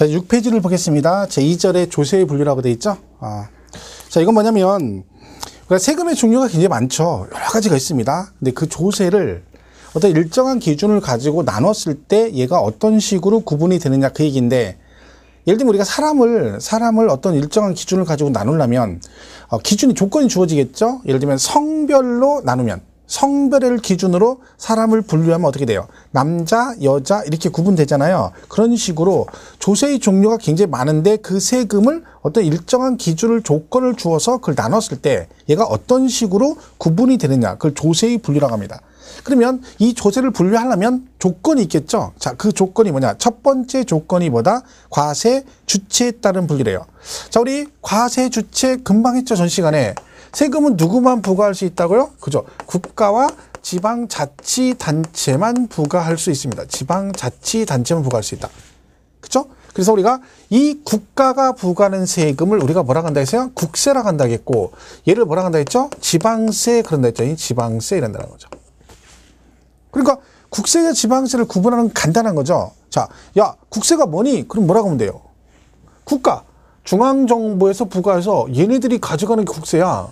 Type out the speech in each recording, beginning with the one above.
자, 6페이지를 보겠습니다. 제2절에 조세의 분류라고 돼 있죠? 아. 자, 이건 뭐냐면, 그러니까 세금의 종류가 굉장히 많죠. 여러 가지가 있습니다. 근데 그 조세를 어떤 일정한 기준을 가지고 나눴을 때 얘가 어떤 식으로 구분이 되느냐 그 얘기인데, 예를 들면 우리가 사람을, 사람을 어떤 일정한 기준을 가지고 나누려면, 어, 기준이, 조건이 주어지겠죠? 예를 들면 성별로 나누면, 성별을 기준으로 사람을 분류하면 어떻게 돼요? 남자, 여자 이렇게 구분되잖아요. 그런 식으로 조세의 종류가 굉장히 많은데 그 세금을 어떤 일정한 기준을 조건을 주어서 그걸 나눴을 때 얘가 어떤 식으로 구분이 되느냐 그걸 조세의 분류라고 합니다. 그러면 이 조세를 분류하려면 조건이 있겠죠. 자, 그 조건이 뭐냐? 첫 번째 조건이 뭐다? 과세 주체에 따른 분류래요. 자, 우리 과세 주체 금방 했죠, 전 시간에. 세금은 누구만 부과할 수 있다고요? 그죠? 국가와 지방자치단체만 부과할 수 있습니다. 지방자치단체만 부과할 수 있다. 그죠? 그래서 우리가 이 국가가 부과하는 세금을 우리가 뭐라 한다 했어요? 국세라 한다 했고, 얘를 뭐라 한다 했죠? 지방세 그런다 했죠. 지방세 이런다는 거죠. 그러니까 국세와 지방세를 구분하는 간단한 거죠. 자, 야, 국세가 뭐니? 그럼 뭐라고 하면 돼요? 국가, 중앙정부에서 부과해서 얘네들이 가져가는 게 국세야.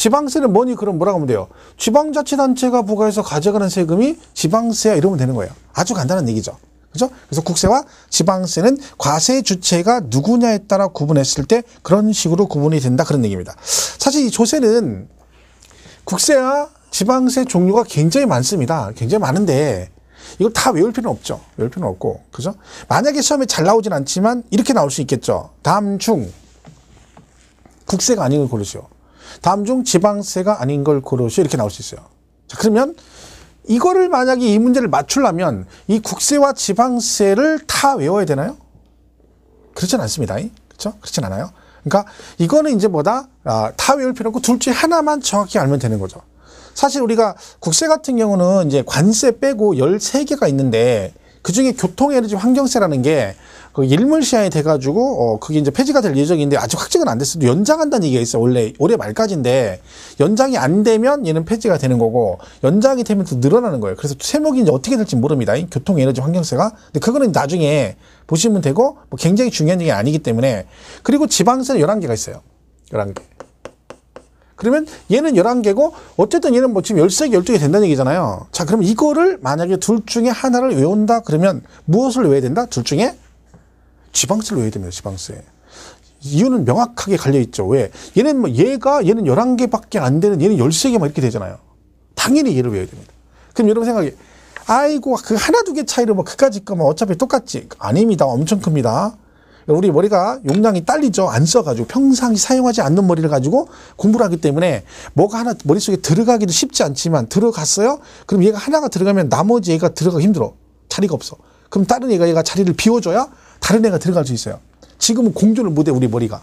지방세는 뭐니? 그럼 뭐라고 하면 돼요? 지방자치단체가 부과해서 가져가는 세금이 지방세야 이러면 되는 거예요. 아주 간단한 얘기죠. 그죠? 그래서 국세와 지방세는 과세 주체가 누구냐에 따라 구분했을 때 그런 식으로 구분이 된다 그런 얘기입니다. 사실 이 조세는 국세와 지방세 종류가 굉장히 많습니다. 굉장히 많은데 이걸 다 외울 필요는 없죠. 외울 필요는 없고. 그죠? 만약에 시험에 잘 나오진 않지만 이렇게 나올 수 있겠죠. 다음 중 국세가 아닌 걸 고르시오. 다음 중 지방세가 아닌 걸 고르시오. 이렇게 나올 수 있어요. 자, 그러면 이거를 만약에 이 문제를 맞추려면 이 국세와 지방세를 다 외워야 되나요? 그렇진 않습니다. 그렇죠? 그렇진 않아요. 그러니까 이거는 이제 뭐다? 아, 다 외울 필요 없고 둘 중에 하나만 정확히 알면 되는 거죠. 사실 우리가 국세 같은 경우는 이제 관세 빼고 13개가 있는데 그 중에 교통 에너지 환경세라는 게 그 일몰 시한이 돼가지고 어 그게 이제 폐지가 될 예정인데 아직 확정은 안 됐어도 연장한다는 얘기가 있어요. 원래 올해 말까지인데 연장이 안 되면 얘는 폐지가 되는 거고 연장이 되면 또 늘어나는 거예요. 그래서 세목이 이제 어떻게 될지 모릅니다. 교통 에너지 환경세가. 근데 그거는 나중에 보시면 되고 뭐 굉장히 중요한 얘기 아니기 때문에 그리고 지방세는 11개가 있어요. 11개. 그러면 얘는 11개고 어쨌든 얘는 뭐 지금 13개, 12개 된다는 얘기잖아요. 자, 그럼 이거를 만약에 둘 중에 하나를 외운다 그러면 무엇을 외워야 된다? 둘 중에 지방세를 외워야 됩니다. 지방세. 이유는 명확하게 갈려 있죠. 왜? 얘는 뭐 얘가 얘는 11개밖에 안 되는 얘는 13개 막 이렇게 되잖아요. 당연히 얘를 외워야 됩니다. 그럼 여러분 생각해. 아이고 그 하나 두 개 차이로 뭐 그까짓 거면 어차피 똑같지. 아닙니다. 엄청 큽니다. 우리 머리가 용량이 딸리죠. 안 써가지고 평상시 사용하지 않는 머리를 가지고 공부를 하기 때문에 뭐가 하나 머릿속에 들어가기도 쉽지 않지만 들어갔어요. 그럼 얘가 하나가 들어가면 나머지 얘가 들어가기 힘들어. 자리가 없어. 그럼 다른 얘가 얘가 자리를 비워줘야 다른 애가 들어갈 수 있어요. 지금은 공존을 못해 우리 머리가.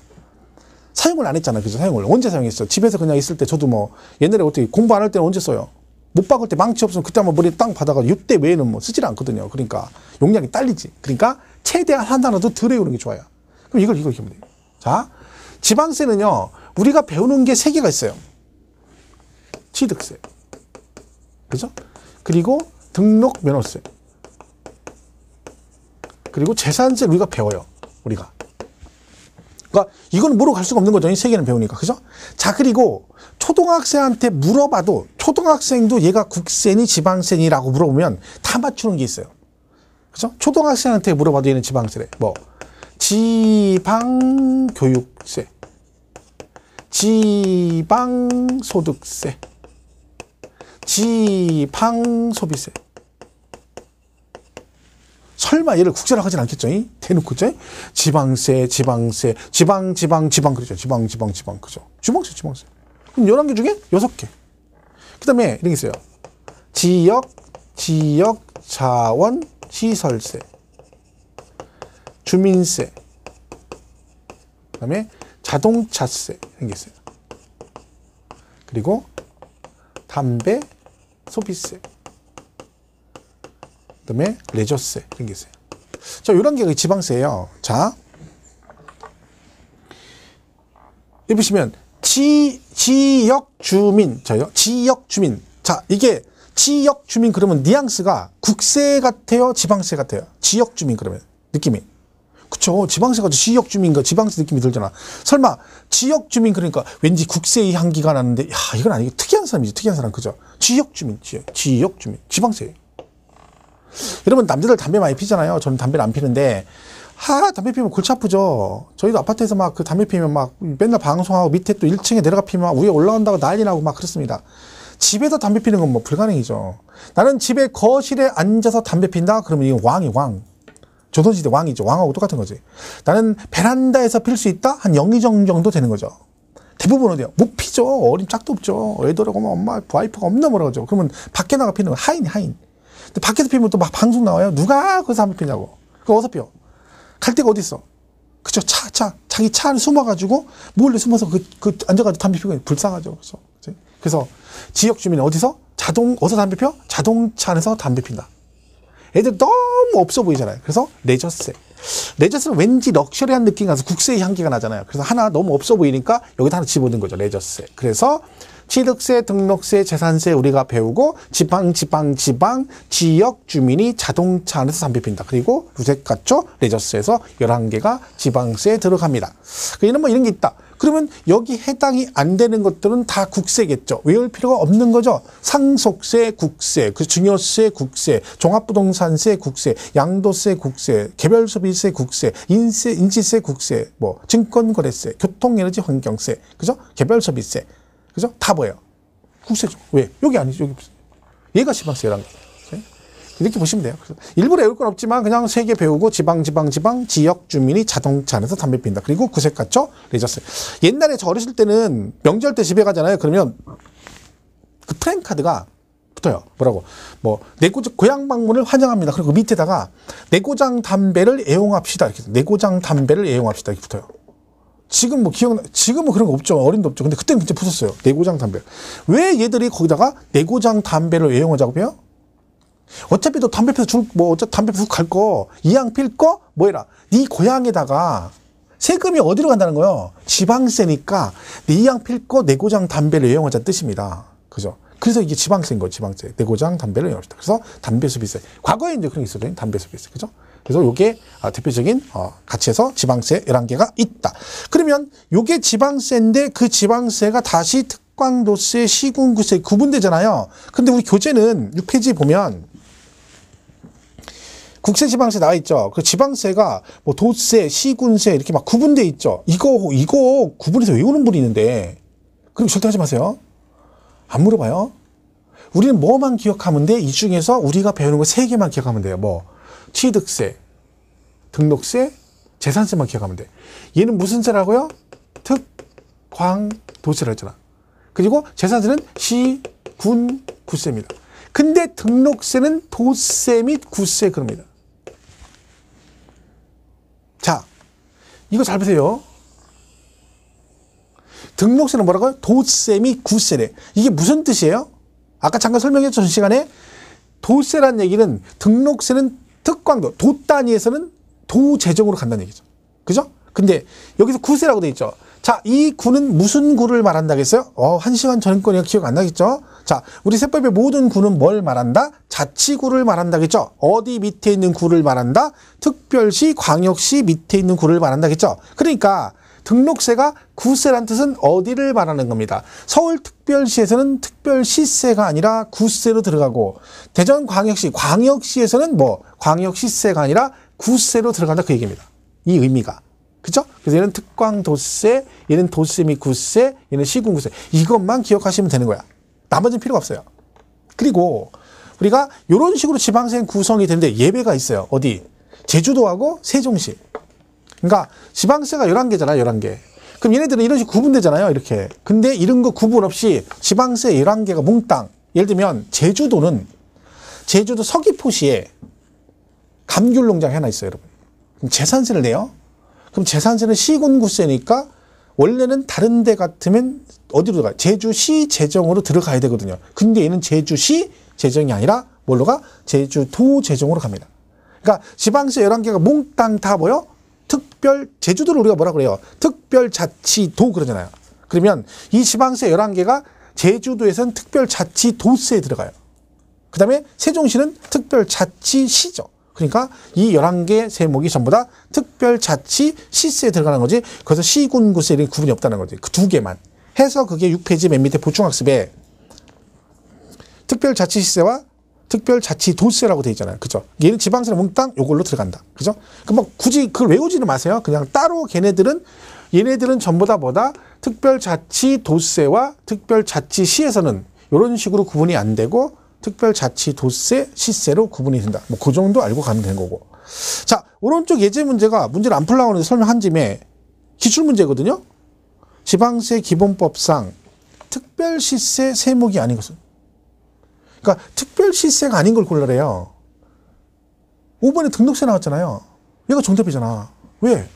사용을 안 했잖아. 그죠? 사용을. 언제 사용했어? 집에서 그냥 있을 때 저도 뭐 옛날에 어떻게 공부 안 할 때는 언제 써요? 못 박을 때 망치 없으면 그때 한번 머리 땅 받아가 이때 외에는 뭐 쓰질 않거든요. 그러니까 용량이 딸리지. 그러니까 최대한 한 단어도 덜 외우는 게 좋아요. 그럼 이걸 이걸 돼요. 자, 지방세는요. 우리가 배우는 게 세 개가 있어요. 취득세. 그죠? 그리고 등록 면허세. 그리고 재산세 우리가 배워요. 우리가. 그러니까 이건 물어갈 수가 없는 거죠. 이 세 개는 배우니까. 그죠? 자, 그리고 초등학생한테 물어봐도 초등학생도 얘가 국세니 지방세니라고 물어보면 다 맞추는 게 있어요. 그죠? 초등학생한테 물어봐도 얘는 지방세래. 뭐 지방교육세, 지방소득세, 지방소비세. 설마 얘를 국세라고 하진 않겠죠? 대놓고, 죠 지방세, 지방세, 지방, 지방, 지방, 그러죠. 지방, 지방, 지방, 그죠? 지방세, 지방세. 그럼 11개 중에 6개. 그 다음에 이런 게 있어요. 지역, 지역, 자원, 시설세, 주민세, 그 다음에 자동차세 이런 게 있어요. 그리고 담배, 소비세, 그 다음에 레저세 이런 게 있어요. 자, 이런 게 지방세예요. 자, 여기 보시면 지, 지역 주민, 저요. 지역 주민. 자, 이게 지역 주민 그러면 뉘앙스가 국세 같아요? 지방세 같아요? 지역 주민 그러면 느낌이. 그쵸. 지방세가 지역 주민과 지방세 느낌이 들잖아. 설마 지역 주민 그러니까 왠지 국세의 향기가 나는데 야 이건 아니고 특이한 사람이지 특이한 사람 그죠. 지역 주민 지역, 지역 주민 지방세. 여러분 남자들 담배 많이 피잖아요. 저는 담배를 안 피는데 하 담배 피면 골치 아프죠. 저희도 아파트에서 막 그 담배 피면 막 맨날 방송하고 밑에 또 1층에 내려가 피면 막 위에 올라간다고 난리 나고 막 그렇습니다. 집에서 담배 피는 건 뭐 불가능이죠. 나는 집에 거실에 앉아서 담배 핀다? 그러면 이거 왕이 왕. 조선시대 왕이죠. 왕하고 똑같은 거지. 나는 베란다에서 필 수 있다? 한 영의정 정도 되는 거죠. 대부분 어디야? 못 피죠. 어린 짝도 없죠. 애들하고 뭐 엄마, 와이프가 없나 뭐라 그러죠. 그러면 밖에 나가 피는 거 하인, 하인. 근데 밖에서 피면 또 막 방송 나와요. 누가 거기서 담배 피냐고. 그거 어디서 피워? 갈 데가 어디 있어? 그죠? 차, 차. 자기 차 안에 숨어가지고 몰래 숨어서 그, 그 앉아가지고 담배 피고 불쌍하죠. 그래서, 그래서 지역 주민은 어디서? 자동, 어디서 담배 펴? 자동차 안에서 담배 핀다. 애들 너무 없어 보이잖아요. 그래서 레저세. 레저세는 왠지 럭셔리한 느낌 가서 국세의 향기가 나잖아요. 그래서 하나 너무 없어 보이니까 여기다 하나 집어넣은 거죠. 레저세. 그래서 취득세, 등록세, 재산세 우리가 배우고 지방, 지방, 지방, 지역 주민이 자동차 안에서 담배 핀다. 그리고 루세가초, 레저세 해서 11개가 지방세에 들어갑니다. 이런 뭐 이런 게 있다. 그러면 여기 해당이 안 되는 것들은 다 국세겠죠. 외울 필요가 없는 거죠. 상속세, 국세, 그 증여세, 국세, 종합부동산세, 국세, 양도세, 국세, 개별소비세, 국세, 인세, 인지세, 국세, 뭐 증권거래세, 교통에너지 환경세, 그죠? 개별소비세, 그죠? 다 뭐예요? 국세죠. 왜? 여기 아니죠. 여기 얘가 지방세라는 거예요. 이렇게 보시면 돼요. 일부러 외울 건 없지만 그냥 세 개 배우고 지방, 지방, 지방, 지역 주민이 자동차 안에서 담배 핀다. 그리고 구색 같죠? 레저세. 옛날에 저 어렸을 때는 명절 때 집에 가잖아요. 그러면 그 프랭카드가 붙어요. 뭐라고? 뭐, 내고장, 고향 방문을 환영합니다. 그리고 밑에다가 내고장 담배를 애용합시다. 이렇게 내고장 담배를 애용합시다. 이렇게 붙어요. 지금 뭐 기억나, 지금은 뭐 그런 거 없죠. 어린도 없죠. 근데 그때는 진짜 붙었어요. 내고장 담배. 왜 얘들이 거기다가 내고장 담배를 애용하자고 해요? 어차피 너 담배 피서 줄, 뭐, 어차피 담배 피서 갈 거, 이양 필 거, 뭐 해라. 네 고향에다가 세금이 어디로 간다는 거예요? 지방세니까 네 이양 필 거, 내고장 담배를 애용하자는 뜻입니다. 그죠? 그래서 이게 지방세인 거예요, 지방세. 내고장 담배를 애용합시다. 그래서 담배 수비세. 과거에 이제 그런 게 있었거든요. 담배 수비세. 그죠? 그래서 요게 아, 대표적인 어, 가치에서 지방세 11개가 있다. 그러면 요게 지방세인데 그 지방세가 다시 특광도세, 시군구세 구분되잖아요. 근데 우리 교재는 6페이지 보면 국세 지방세 나와 있죠. 그 지방세가 뭐 도세, 시군세 이렇게 막 구분돼 있죠. 이거 이거 구분해서 외우는 분이 있는데 그럼 절대 하지 마세요. 안 물어봐요. 우리는 뭐만 기억하면 돼? 이 중에서 우리가 배우는 거 세 개만 기억하면 돼요. 뭐 취득세, 등록세, 재산세만 기억하면 돼. 얘는 무슨 세라고요? 특, 광, 도세라 했잖아. 그리고 재산세는 시, 군, 구세입니다. 근데 등록세는 도세 및 구세 그럽니다. 자, 이거 잘 보세요. 등록세는 뭐라고요? 도세 및 구세래. 이게 무슨 뜻이에요? 아까 잠깐 설명했죠, 전 시간에. 도세란 얘기는 등록세는 특광도, 도 단위에서는 도 재정으로 간다는 얘기죠. 그죠? 근데 여기서 구세라고 돼 있죠. 자, 이 구는 무슨 구를 말한다겠어요? 어, 한 시간 전거니까 기억 안 나겠죠? 자, 우리 세법의 모든 구는 뭘 말한다? 자치구를 말한다겠죠? 어디 밑에 있는 구를 말한다? 특별시, 광역시 밑에 있는 구를 말한다겠죠? 그러니까 등록세가 구세란 뜻은 어디를 말하는 겁니다. 서울특별시에서는 특별시세가 아니라 구세로 들어가고 대전광역시, 광역시에서는 뭐 광역시세가 아니라 구세로 들어간다 그 얘기입니다. 이 의미가. 그죠? 그래서 얘는 특광도세, 얘는 도세 및 구세, 얘는 시군구세. 이것만 기억하시면 되는 거야. 나머지는 필요가 없어요. 그리고 우리가 이런 식으로 지방세 구성이 되는데 예배가 있어요. 어디? 제주도하고 세종시. 그러니까 지방세가 11개잖아요. 11개. 그럼 얘네들은 이런 식으로 구분되잖아요. 이렇게. 근데 이런 거 구분 없이 지방세 11개가 몽땅. 예를 들면 제주도는 제주도 서귀포시에 감귤 농장 하나 있어요. 여러분. 그럼 재산세를 내요. 그럼 재산세는 시군구세니까 원래는 다른 데 같으면 어디로 들어가요? 제주시 재정으로 들어가야 되거든요. 근데 얘는 제주시 재정이 아니라 뭘로 가? 제주도 재정으로 갑니다. 그러니까 지방세 11개가 몽땅 다 뭐요? 특별, 제주도를 우리가 뭐라 그래요? 특별자치도 그러잖아요. 그러면 이 지방세 11개가 제주도에서는 특별자치도세에 들어가요. 그 다음에 세종시는 특별자치시죠. 그러니까 이 11개 세목이 전부 다 특별자치 시세에 들어가는 거지. 그래서 시군 구세 이런 구분이 없다는 거지. 그 두 개만. 해서 그게 6페이지 맨 밑에 보충학습에 특별자치 시세와 특별자치도세라고 돼 있잖아요. 그죠? 얘는 지방세는 몽땅 요걸로 들어간다. 그죠? 그럼 뭐 굳이 그걸 외우지는 마세요. 그냥 따로 걔네들은 얘네들은 전부 다 뭐다? 특별자치도세와 특별자치시에서는 이런 식으로 구분이 안 되고 특별자치도세 시세로 구분이 된다. 뭐 그 정도 알고 가면 되는 거고. 자, 오른쪽 예제 문제가 문제를 안 풀라고 하는데 설명한 짐에 기출 문제거든요. 지방세 기본법상 특별시세 세목이 아닌 것은 그러니까 특별시세가 아닌 걸 골라래요. 5번에 등록세 나왔잖아요. 얘가 정답이잖아. 왜?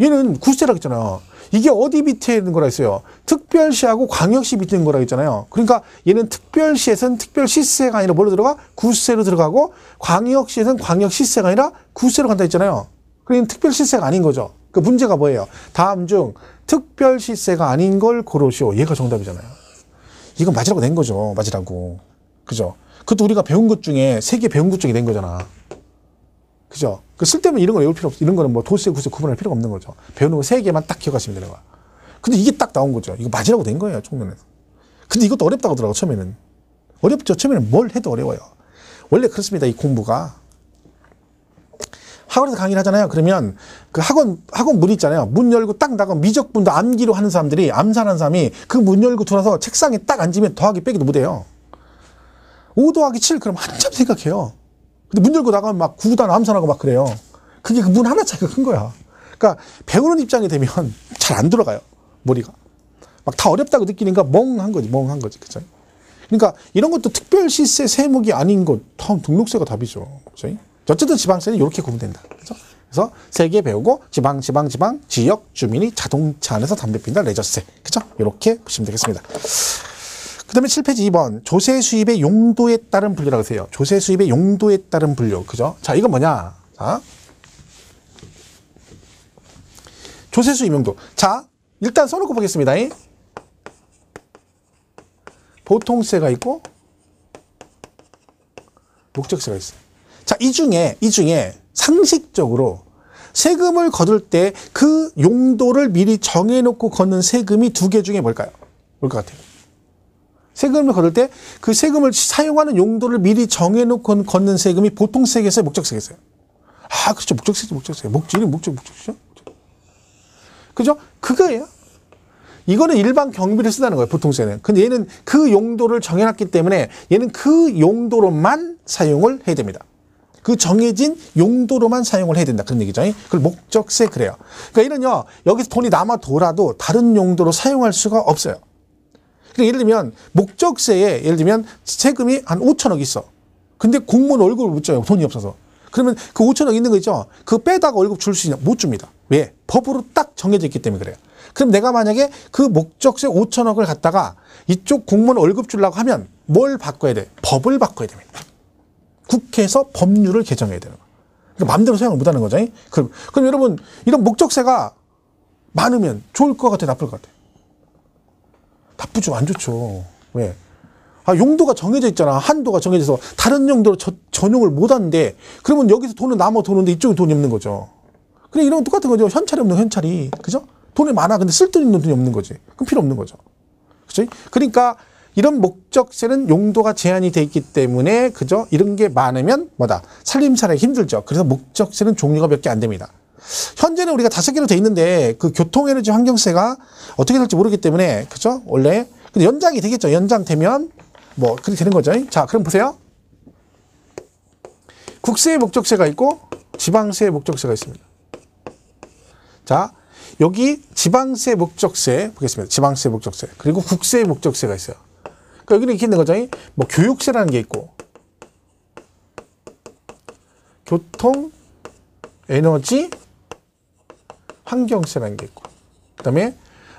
얘는 구세라고 했잖아. 이게 어디 밑에 있는 거라 했어요? 특별시하고 광역시 밑에 있는 거라 했잖아요. 그러니까 얘는 특별시에서는 특별시세가 아니라 뭘로 들어가? 구세로 들어가고 광역시에서는 광역시세가 아니라 구세로 간다 했잖아요. 그러니 특별시세가 아닌 거죠. 그 문제가 뭐예요? 다음 중 특별시세가 아닌 걸 고르시오. 얘가 정답이잖아요. 이건 맞으라고 낸 거죠. 맞으라고. 그죠? 그것도 우리가 배운 것 중에 세개 배운 것 중에 낸 거잖아. 그죠? 그 쓸데없는 이런 걸 외울 필요 없어. 이런 거는 뭐 도세, 구세 구분할 필요가 없는 거죠. 배우는 거 세 개만 딱 기억하시면 되는 거야. 근데 이게 딱 나온 거죠. 이거 맞으라고 된 거예요. 총론에서. 근데 이것도 어렵다고 하더라고, 처음에는. 어렵죠. 처음에는 뭘 해도 어려워요. 원래 그렇습니다. 이 공부가. 학원에서 강의를 하잖아요. 그러면 그 학원, 학원 문 있잖아요. 문 열고 딱 나가면 미적분도 암기로 하는 사람들이, 암산하는 사람이 그 문 열고 들어와서 책상에 딱 앉으면 더하기 빼기도 못해요. 5 더하기 7 그럼 한참 생각해요. 근데 문 열고 나가면 막 구구단 암산하고 막 그래요. 그게 그 문 하나 차이가 큰 거야. 그러니까 배우는 입장이 되면 잘안 돌아가요. 머리가. 막 다 어렵다고 느끼니까 멍한 거지, 멍한 거지. 그죠? 그러니까 이런 것도 특별시세 세목이 아닌 것, 다음 등록세가 답이죠. 그죠? 어쨌든 지방세는 이렇게 구분된다. 그죠? 그래서 세 개 배우고 지방, 지방, 지방, 지역 주민이 자동차 안에서 담배 핀다 레저세. 그죠? 이렇게 보시면 되겠습니다. 그 다음에 7페이지 2번. 조세 수입의 용도에 따른 분류라고 하세요. 조세 수입의 용도에 따른 분류. 그죠? 자, 이건 뭐냐? 자. 조세 수입 용도. 자, 일단 써놓고 보겠습니다. 보통세가 있고, 목적세가 있어요. 자, 이 중에, 이 중에 상식적으로 세금을 거둘 때 그 용도를 미리 정해놓고 걷는 세금이 두 개 중에 뭘까요? 뭘 것 같아요? 세금을 거둘 때 그 세금을 사용하는 용도를 미리 정해놓고 걷는 세금이 보통세겠어요? 목적세겠어요? 아, 그렇죠. 목적세죠, 목적세. 목적이 목적, 목적이죠. 그죠? 그거예요. 이거는 일반 경비를 쓰다는 거예요, 보통세는. 근데 얘는 그 용도를 정해놨기 때문에 얘는 그 용도로만 사용을 해야 됩니다. 그 정해진 용도로만 사용을 해야 된다. 그런 얘기죠. 그걸 목적세 그래요. 그러니까 이는요, 여기서 돈이 남아 돌아도 다른 용도로 사용할 수가 없어요. 그러니까 예를 들면, 목적세에 예를 들면 세금이 한 5천억 있어. 근데 공무원 월급을 못 줘요. 돈이 없어서. 그러면 그 5천억 있는 거 있죠? 그거 빼다가 월급 줄 수 있냐? 못 줍니다. 왜? 법으로 딱 정해져 있기 때문에 그래요. 그럼 내가 만약에 그 목적세 5천억을 갖다가 이쪽 공무원 월급 주려고 하면 뭘 바꿔야 돼? 법을 바꿔야 됩니다. 국회에서 법률을 개정해야 되는 거예요. 그러니까 마음대로 사용을 못 하는 거죠. 그럼, 그럼 여러분, 이런 목적세가 많으면 좋을 것 같아요? 나쁠 것 같아요? 나쁘죠. 안 좋죠. 왜? 아, 용도가 정해져 있잖아. 한도가 정해져서 다른 용도로 저, 전용을 못 하는데 그러면 여기서 돈은 남아 도는데 이쪽에 돈이 없는 거죠. 그래, 이런 건 똑같은 거죠. 현찰이 없는 현찰이. 그죠? 돈이 많아. 근데 쓸돈 있는 돈이 없는 거지. 그럼 필요 없는 거죠. 그죠? 그러니까 이런 목적세는 용도가 제한이 돼 있기 때문에 그죠? 이런 게 많으면 뭐다? 살림살이 힘들죠. 그래서 목적세는 종류가 몇 개 안 됩니다. 현재는 우리가 다섯 개로 돼 있는데 그 교통에너지 환경세가 어떻게 될지 모르기 때문에 그죠? 원래 근데 연장이 되겠죠. 연장되면 뭐 그렇게 되는 거죠. 자, 그럼 보세요. 국세의 목적세가 있고 지방세의 목적세가 있습니다. 자, 여기 지방세 목적세 보겠습니다. 지방세 목적세 그리고 국세의 목적세가 있어요. 그러니까 여기는 이렇게 있는 거죠. 뭐 교육세라는 게 있고 교통, 에너지, 환경세라는 게 있고 그 다음에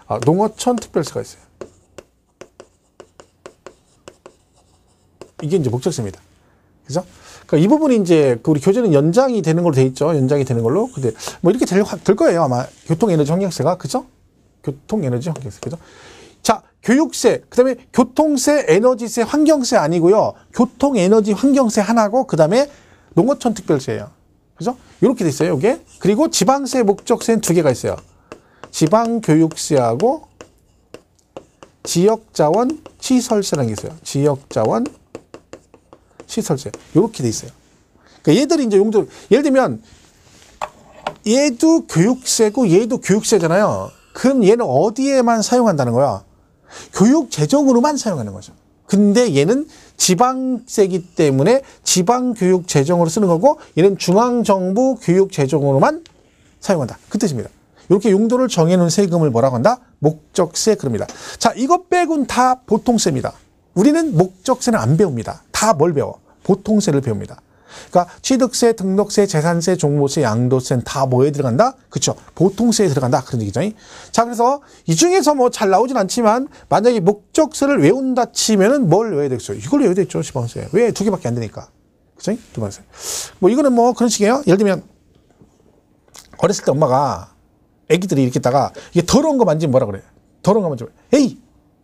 아, 농어촌 특별세가 있어요. 이게 이제 목적세입니다. 그죠? 그러니까 이 부분이 이제 그 우리 교재는 연장이 되는 걸로 돼 있죠. 연장이 되는 걸로. 근데 뭐 이렇게 될, 될 거예요. 아마 교통 에너지 환경세가 그죠? 교통 에너지 환경세 그죠? 자, 교육세, 그다음에 교통세, 에너지세, 환경세 아니고요. 교통 에너지 환경세 하나고 그다음에 농어촌 특별세예요. 그죠? 이렇게 돼 있어요, 이게. 그리고 지방세 목적세는 두 개가 있어요. 지방교육세하고 지역자원 시설세라는 게 있어요. 지역자원 시설세. 이렇게 돼 있어요. 그러니까 얘들이 이제 용도, 예를 들면 얘도 교육세고 얘도 교육세잖아요. 그럼 얘는 어디에만 사용한다는 거야? 교육 재정으로만 사용하는 거죠. 근데 얘는 지방세기 때문에 지방교육 재정으로 쓰는 거고 얘는 중앙정부 교육 재정으로만 사용한다. 그 뜻입니다. 이렇게 용도를 정해놓은 세금을 뭐라고 한다? 목적세 그럽니다. 자, 이것 빼곤 다 보통세입니다. 우리는 목적세는 안 배웁니다. 다 뭘 배워? 보통세를 배웁니다. 그러니까 취득세, 등록세, 재산세, 종부세, 양도세는 다 뭐에 들어간다? 그렇죠. 보통세에 들어간다. 그런 얘기죠. 자, 그래서 이 중에서 뭐 잘 나오진 않지만 만약에 목적세를 외운다 치면은 뭘 외워야 되겠어요? 이걸 외워야 되겠죠. 지방세. 왜 두 개밖에 안 되니까. 그죠? 두 번째. 뭐 이거는 뭐 그런 식이에요. 예를 들면 어렸을 때 엄마가 애기들이 이렇게 있다가 이게 더러운 거 만지면 뭐라 그래? 더러운 거 만지면 에이,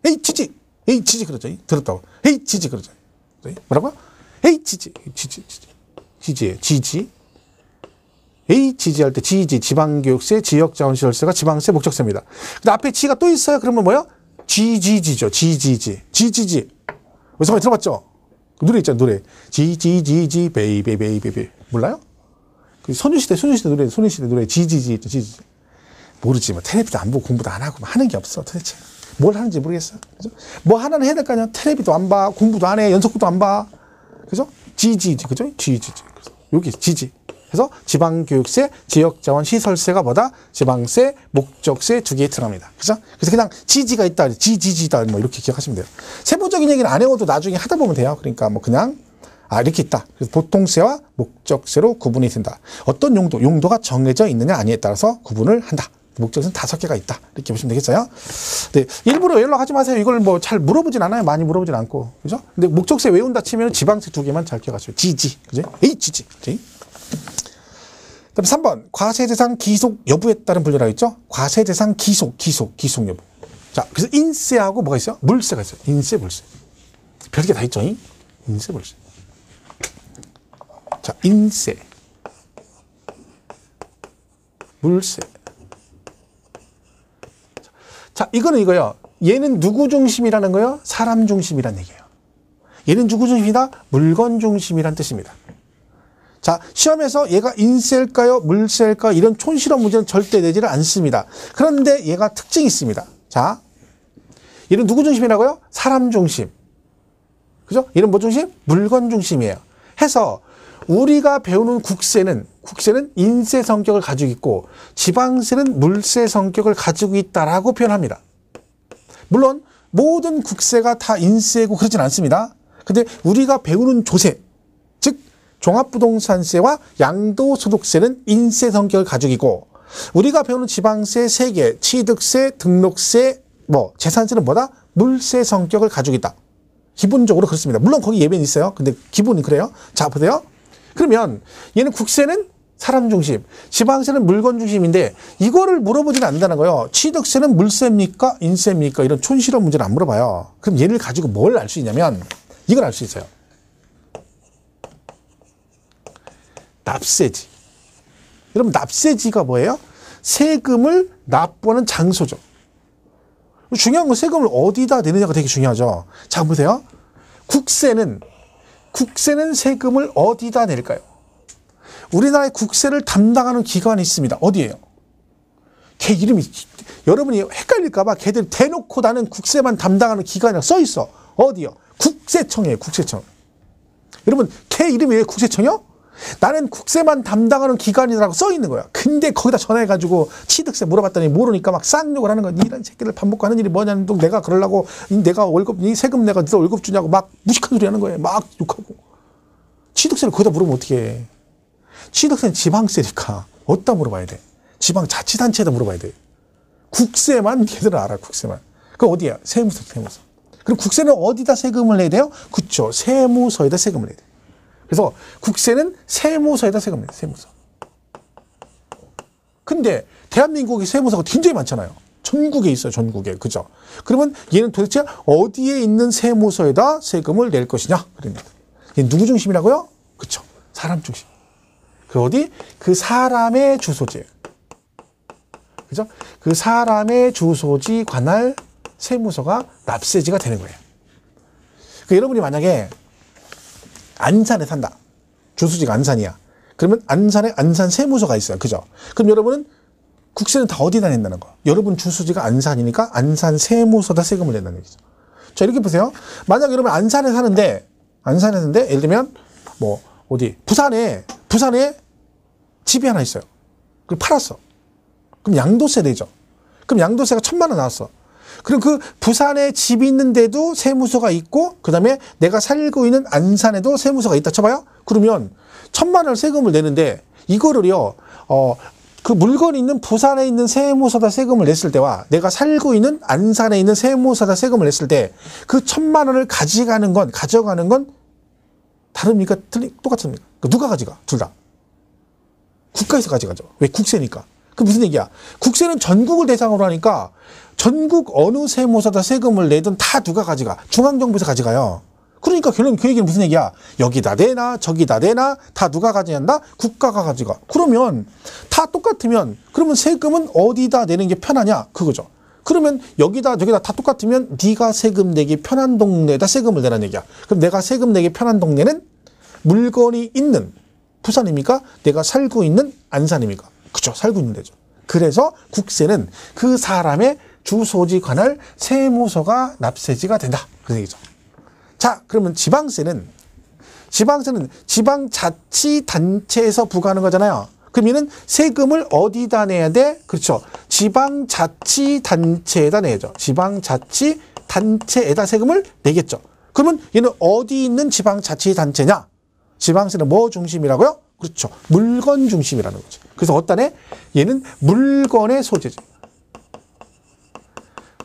에이 치지, 에이 치지 그러죠. 들었다고. 에이 치지 그러죠. 뭐라고? 에이 치지, 치지, 치지. 지지예요. 지지. A 지지할 때 지지, 지방교육세, 지역자원시설세가 지방세 목적세입니다. 근데 앞에 지가 또 있어요. 그러면 뭐야? 지지지죠. 지지지. 지지지. 어디서 많이 들어봤죠? 그 노래 있잖아, 노래. Gee Gee Gee Gee, baby, baby, 몰라요? 그 소녀시대, 소녀시대 노래, 소녀시대 노래, 지지지 지지지. 모르지. 뭐, 텔레비도 안 보고 공부도 안 하고 뭐 하는 게 없어, 도대체. 뭘 하는지 모르겠어. 그죠? 뭐 하나는 해야 될 거 아니야? 텔레비도 안 봐, 공부도 안 해, 연속극도 안 봐. 그죠? 지지, 그죠? 지지지. 여기 지지. 그래서 지방교육세, 지역자원시설세가 뭐다? 지방세, 목적세 두 개에 들어갑니다. 그죠? 그래서 그냥 지지가 있다, 지지지다, 뭐 이렇게 기억하시면 돼요. 세부적인 얘기는 안 해도 나중에 하다 보면 돼요. 그러니까 뭐 그냥, 아, 이렇게 있다. 그래서 보통세와 목적세로 구분이 된다. 어떤 용도, 용도가 정해져 있느냐 아니에 따라서 구분을 한다. 목적은 다섯 개가 있다. 이렇게 보시면 되겠어요. 네, 일부러 연락하지 마세요. 이걸 뭐 잘 물어보진 않아요. 많이 물어보진 않고. 그죠? 근데 목적세 외운다 치면 지방세 두 개만 잘 기억하세요. 지지. 그지? H지. 그지? 그다음 3번. 과세 대상 기속 여부에 따른 분류라고 있죠? 과세 대상 기속, 기속, 기속 여부. 자, 그래서 인세하고 뭐가 있어요? 물세가 있어요. 인세, 물세. 별게 다 있죠? 인세, 물세. 자, 인세. 물세. 자, 이거는 이거요. 얘는 누구 중심이라는 거요? 사람 중심이라는 얘기예요. 얘는 누구 중심이다? 물건 중심이란 뜻입니다. 자, 시험에서 얘가 인셀까요? 물셀까? 이런 촌실험 문제는 절대 내지를 않습니다. 그런데 얘가 특징이 있습니다. 자, 얘는 누구 중심이라고요? 사람 중심. 그죠? 얘는 뭐 중심? 물건 중심이에요. 해서 우리가 배우는 국세는 국세는 인세 성격을 가지고 있고 지방세는 물세 성격을 가지고 있다라고 표현합니다. 물론 모든 국세가 다 인세고 그러진 않습니다. 근데 우리가 배우는 조세, 즉 종합부동산세와 양도소득세는 인세 성격을 가지고 있고 우리가 배우는 지방세 세 개, 취득세, 등록세, 뭐 재산세는 뭐다? 물세 성격을 가지고 있다. 기본적으로 그렇습니다. 물론 거기 예외는 있어요. 근데 기본이 그래요. 자, 보세요. 그러면 얘는 국세는 사람 중심, 지방세는 물건 중심인데 이거를 물어보지는 않는다는 거예요. 취득세는 물세입니까? 인세입니까? 이런 촌실험 문제는 안 물어봐요. 그럼 얘를 가지고 뭘 알 수 있냐면 이걸 알 수 있어요. 납세지. 여러분 납세지가 뭐예요? 세금을 납부하는 장소죠. 중요한 건 세금을 어디다 내느냐가 되게 중요하죠. 자 보세요. 국세는 국세는 세금을 어디다 낼까요? 우리나라의 국세를 담당하는 기관이 있습니다. 어디예요? 걔 이름이 여러분이 헷갈릴까봐 걔들 대놓고 나는 국세만 담당하는 기관이라고 써 있어. 어디요? 국세청이에요. 국세청. 여러분 걔 이름이 왜 국세청이요? 나는 국세만 담당하는 기관이라고 써 있는 거야. 근데 거기다 전화해가지고 취득세 물어봤더니 모르니까 막 쌍욕을 하는 거야. 이런 새끼를 밥 먹고 하는 일이 뭐냐는 또 내가 그러려고 내가 월급, 이 세금 내가 너 월급 주냐고 막 무식한 소리 하는 거예요. 막 욕하고. 취득세를 거기다 물으면 어떻게 해. 취득세는 지방세니까 어디다 물어봐야 돼. 지방 자치단체에다 물어봐야 돼. 국세만 걔들은 알아, 국세만. 그 어디야? 세무서, 세무서. 그럼 국세는 어디다 세금을 내야 돼요? 그쵸. 세무서에다 세금을 내야 돼. 그래서 국세는 세무서에다 내요, 세무서. 근데 대한민국의 세무서가 굉장히 많잖아요. 전국에 있어요, 전국에. 그죠? 그러면 얘는 도대체 어디에 있는 세무서에다 세금을 낼 것이냐? 그럽니다. 얘 누구 중심이라고요? 그쵸. 사람 중심. 그 어디? 그 사람의 주소지. 그죠? 그 사람의 주소지 관할 세무서가 납세지가 되는 거예요. 그 여러분이 만약에 안산에 산다. 주소지가 안산이야. 그러면 안산에 안산 세무서가 있어요. 그죠? 그럼 여러분은 국세는 다 어디다 낸다는 거. 여러분 주소지가 안산이니까 안산 세무서다 세금을 낸다는 얘기죠. 자, 이렇게 보세요. 만약 여러분 안산에 사는데, 안산에 사는데, 예를 들면, 뭐, 어디, 부산에, 부산에 집이 하나 있어요. 그걸 팔았어. 그럼 양도세 내죠. 그럼 양도세가 천만 원 나왔어. 그럼 그 부산에 집이 있는데도 세무서가 있고, 그 다음에 내가 살고 있는 안산에도 세무서가 있다 쳐봐요? 그러면 천만 원 세금을 내는데, 이거를요, 어, 그 물건이 있는 부산에 있는 세무서다 세금을 냈을 때와 내가 살고 있는 안산에 있는 세무서다 세금을 냈을 때 그 천만 원을 가져가는 건, 가져가는 건 다릅니까? 틀리, 똑같습니까? 그 누가 가져가? 둘 다. 국가에서 가져가죠. 왜? 국세니까. 그 무슨 얘기야? 국세는 전국을 대상으로 하니까 전국 어느 세무서다 세금을 내든 다 누가 가져가? 중앙정부에서 가져가요. 그러니까 결론 그 얘기는 무슨 얘기야? 여기다 내나 저기다 내나 다 누가 가져간다? 국가가 가져가. 그러면 다 똑같으면 그러면 세금은 어디다 내는 게 편하냐? 그거죠. 그러면 여기다 저기다 다 똑같으면 네가 세금 내기 편한 동네에다 세금을 내라는 얘기야. 그럼 내가 세금 내기 편한 동네는 물건이 있는 부산입니까? 내가 살고 있는 안산입니까? 그죠. 살고 있는 데죠. 그래서 국세는 그 사람의 주소지 관할 세무서가 납세지가 된다. 그 얘기죠. 자, 그러면 지방세는 지방세는 지방자치단체에서 부과하는 거잖아요. 그럼 얘는 세금을 어디다 내야 돼? 그렇죠. 지방자치단체에다 내야죠. 지방자치단체에다 세금을 내겠죠. 그러면 얘는 어디 있는 지방자치단체냐? 지방세는 뭐 중심이라고요? 그렇죠. 물건 중심이라는 거죠. 그래서 어떠네? 얘는 물건의 소재지.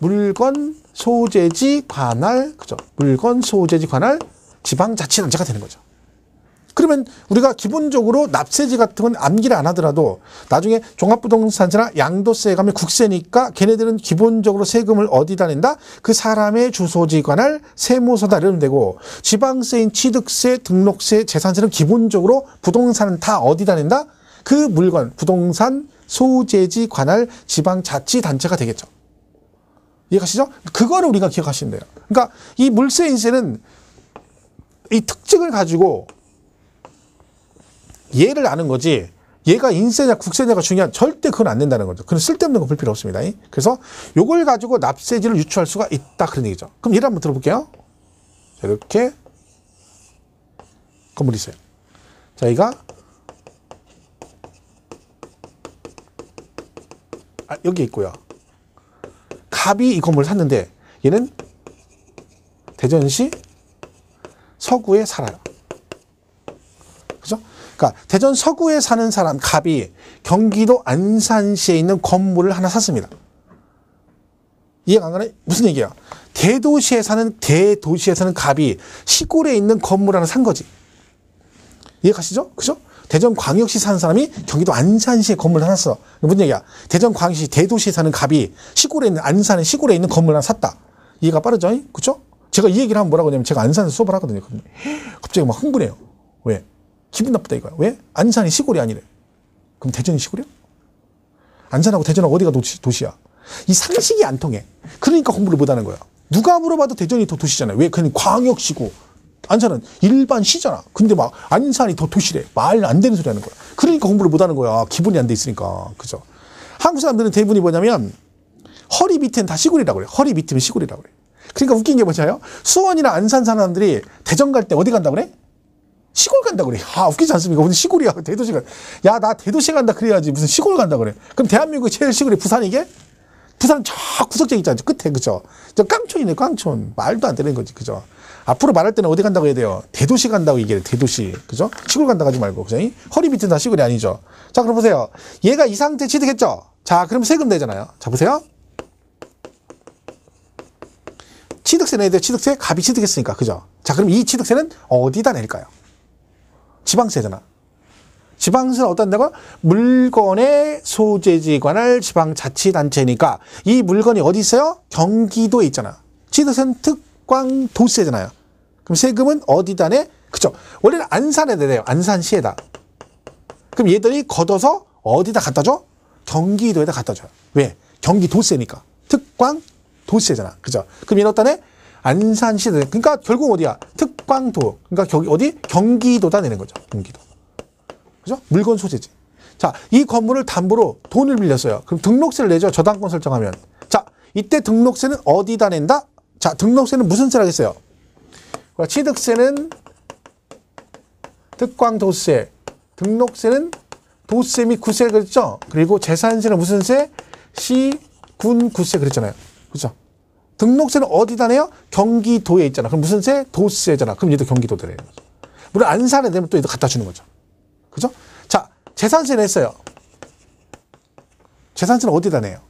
물건 소재지 관할 그죠? 물건 소재지 관할 지방자치단체가 되는 거죠. 그러면 우리가 기본적으로 납세지 같은 건 암기를 안 하더라도 나중에 종합부동산세나 양도세에 가면 국세니까 걔네들은 기본적으로 세금을 어디다 낸다? 그 사람의 주소지 관할 세무서다 이러면 되고 지방세인 취득세, 등록세, 재산세는 기본적으로 부동산은 다 어디다 낸다? 그 물건, 부동산 소재지 관할 지방자치단체가 되겠죠. 이해가시죠? 그거를 우리가 기억하시면 돼요. 그러니까 이 물세 인세는 이 특징을 가지고 얘를 아는 거지 얘가 인세냐 국세냐가 중요한 절대 그건 안 된다는 거죠. 그건 쓸데없는 거 볼 필요 없습니다. 그래서 요걸 가지고 납세지를 유추할 수가 있다 그런 얘기죠. 그럼 예를 한번 들어볼게요. 자, 이렇게 건물이 있어요. 자, 여기가 아, 여기 있고요. 갑이 이 건물을 샀는데 얘는 대전시 서구에 살아요. 그러니까 대전 서구에 사는 사람 갑이 경기도 안산시에 있는 건물을 하나 샀습니다. 이해가 안 가네? 무슨 얘기야? 대도시에 사는 대도시에 사는 갑이 시골에 있는 건물 하나 산 거지. 이해가시죠? 그죠? 대전 광역시 사는 사람이 경기도 안산시에 건물 하나 샀어. 무슨 얘기야? 대전 광역시 대도시에 사는 갑이 시골에 있는 안산의 시골에 있는 건물 하나 샀다. 이해가 빠르죠? 그죠? 제가 이 얘기를 하면 뭐라고 하냐면 제가 안산에서 수업을 하거든요. 갑자기 막 흥분해요. 왜? 기분 나쁘다 이거야. 왜? 안산이 시골이 아니래. 그럼 대전이 시골이야? 안산하고 대전하고 어디가 도시, 도시야? 이 상식이 안 통해. 그러니까 공부를 못 하는 거야. 누가 물어봐도 대전이 더 도시잖아요. 왜? 그냥 광역시고 안산은 일반 시잖아. 근데 막 안산이 더 도시래. 말 안 되는 소리 하는 거야. 그러니까 공부를 못 하는 거야. 기분이 안 돼 있으니까. 그죠? 한국 사람들은 대부분이 뭐냐면 허리 밑에는 다 시골이라고 그래. 허리 밑이면 시골이라고 그래. 그러니까 웃긴 게 뭐냐요? 수원이나 안산 사람들이 대전 갈 때 어디 간다 그래? 시골 간다 그래. 아, 웃기지 않습니까? 무슨 시골이야. 대도시 가. 야, 나 대도시 간다 그래야지. 무슨 시골 간다 그래. 그럼 대한민국 제일 시골이 부산이게? 부산 저 구석쟁이 있잖아. 끝에. 그죠? 저 깡촌이네, 깡촌. 말도 안 되는 거지. 그죠? 앞으로 말할 때는 어디 간다고 해야 돼요? 대도시 간다고 얘기해. 대도시. 그죠? 시골 간다고 하지 말고. 그죠? 허리 밑은 다 시골이 아니죠. 자, 그럼 보세요. 얘가 이 상태 취득했죠? 자, 그럼 세금 내잖아요. 자, 보세요. 취득세 내야 돼. 취득세? 갑이 취득했으니까. 그죠? 자, 그럼 이 취득세는 어디다 낼까요? 지방세잖아. 지방세는 어떤 데가? 물건의 소재지 관할 지방자치단체니까 이 물건이 어디 있어요? 경기도에 있잖아. 취득세는 특광도세잖아요. 그럼 세금은 어디다 내? 그죠? 원래는 안산에 내요. 안산시에다. 그럼 얘들이 걷어서 어디다 갖다 줘? 경기도에다 갖다 줘요. 왜? 경기도세니까. 특광 도세잖아. 그죠? 그럼 얘는 어떠네? 안산시 그러니까 결국 어디야? 특 광도. 그러니까 경기 어디? 경기도다 내는 거죠. 경기도. 그죠? 물건 소재지. 자, 이 건물을 담보로 돈을 빌렸어요. 그럼 등록세를 내죠. 저당권 설정하면. 자, 이때 등록세는 어디다 낸다? 자, 등록세는 무슨 세라겠어요? 그러니까 취득세는 특광도세, 등록세는 도세 및 구세 그랬죠? 그리고 재산세는 무슨 세? 시, 군, 구세 그랬잖아요. 그죠? 등록세는 어디다 내요? 경기도에 있잖아. 그럼 무슨 세? 도세잖아. 그럼 얘도 경기도에 내는 거죠. 물론 안산에 내면 또 얘도 갖다 주는 거죠. 그죠? 자, 재산세 냈어요. 재산세는 어디다 내요?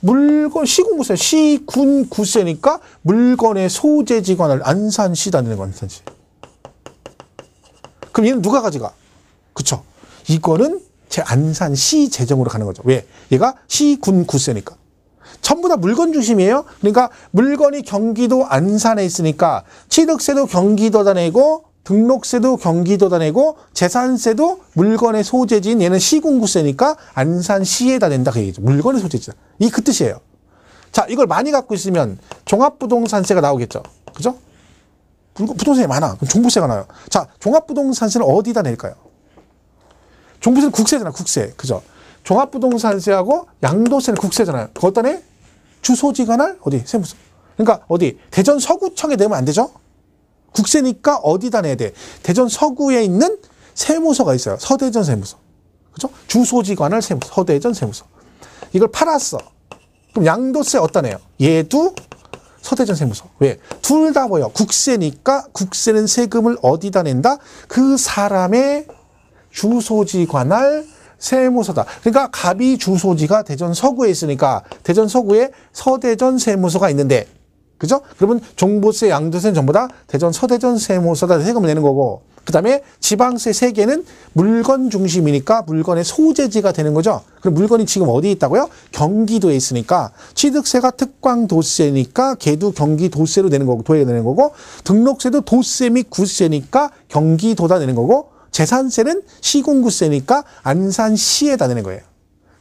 물건 시군구세, 시군구세니까 물건의 소재지관을 안산시다 내는 거 안산시. 그럼 얘는 누가 가져가? 그쵸? 이거는 제 안산시 재정으로 가는 거죠. 왜? 얘가 시군구세니까. 전부 다 물건 중심이에요. 그러니까 물건이 경기도 안산에 있으니까 취득세도 경기도다 내고 등록세도 경기도다 내고 재산세도 물건의 소재지인 얘는 시군구세니까 안산시에다 낸다 그 얘기죠. 물건의 소재지다. 이 그 뜻이에요. 자, 이걸 많이 갖고 있으면 종합부동산세가 나오겠죠. 그죠? 부동산이 많아. 그럼 종부세가 나요. 자, 종합부동산세는 어디다 낼까요? 종부세는 국세잖아, 국세. 그죠? 종합부동산세하고 양도세는 국세잖아요. 그것 에 주소지 관할 어디 세무서. 그러니까 어디 대전 서구청에 내면 안 되죠? 국세니까 어디다 내야 돼? 대전 서구에 있는 세무서가 있어요. 서대전 세무서. 그죠? 주소지 관할 세무서. 서대전 세무서. 이걸 팔았어. 그럼 양도세 어디다 내요? 얘도 서대전 세무서. 왜? 둘 다 뭐예요? 국세니까 국세는 세금을 어디다 낸다? 그 사람의 주소지 관할 세무서다. 그러니까 갑이 주소지가 대전 서구에 있으니까 대전 서구에 서대전 세무서가 있는데 그죠? 그러면 종부세, 양도세는 전부 다 대전 서대전 세무서다 세금을 내는 거고 그 다음에 지방세 세 개는 물건 중심이니까 물건의 소재지가 되는 거죠. 그럼 물건이 지금 어디에 있다고요? 경기도에 있으니까 취득세가 특광도세니까 걔도 경기도세로 내는 거고 도에 내는 거고 등록세도 도세 및 구세니까 경기도다 내는 거고 재산세는 시공구세니까 안산시에다 내는 거예요.